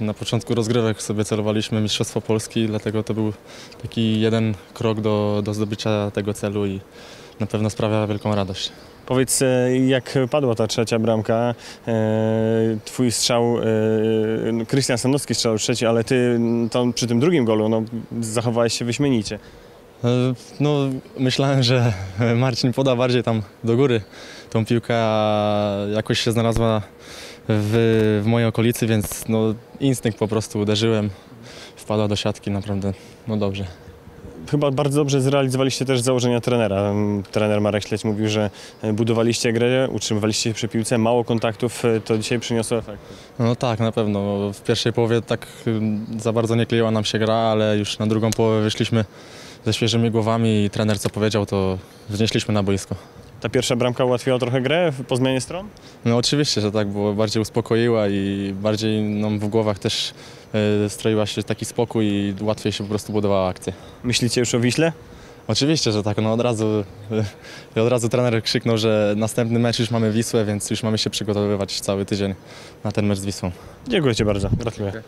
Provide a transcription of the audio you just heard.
na początku rozgrywek sobie celowaliśmy Mistrzostwo Polski, dlatego to był taki jeden krok do, do zdobycia tego celu i na pewno sprawia wielką radość. Powiedz, e, jak padła ta trzecia bramka, e, twój strzał, e, Krystian Stanowski strzał trzeci, ale ty tam przy tym drugim golu no, zachowałeś się wyśmienicie. E, No, myślałem, że Marcin poda bardziej tam do góry tą piłkę, a jakoś się znalazła w, w mojej okolicy, więc no, instynkt po prostu uderzyłem. Wpadła do siatki, naprawdę no dobrze. Chyba bardzo dobrze zrealizowaliście też założenia trenera. Trener Marek Śledź mówił, że e, budowaliście grę, utrzymywaliście się przy piłce, mało kontaktów, e, to dzisiaj przyniosło efekt. No tak, na pewno. W pierwszej połowie tak za bardzo nie kleiła nam się gra, ale już na drugą połowę wyszliśmy ze świeżymi głowami i trener co powiedział, to wnieśliśmy na boisko. Ta pierwsza bramka ułatwiła trochę grę po zmianie stron? No oczywiście, że tak, bo bardziej uspokoiła i bardziej nam w głowach też y, stroiła się taki spokój i łatwiej się po prostu budowała akcja. Myślicie już o Wiśle? Oczywiście, że tak, no od razu, y, od razu trener krzyknął, że następny mecz już mamy Wisłę, więc już mamy się przygotowywać cały tydzień na ten mecz z Wisłą. Dziękuję Ci bardzo, gratuluję.